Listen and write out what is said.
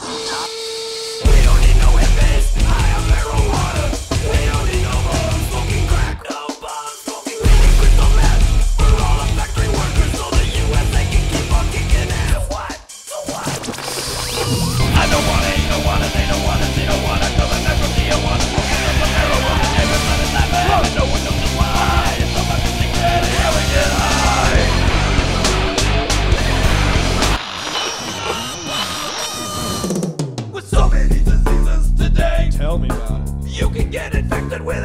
What? tell me about it. You can get infected with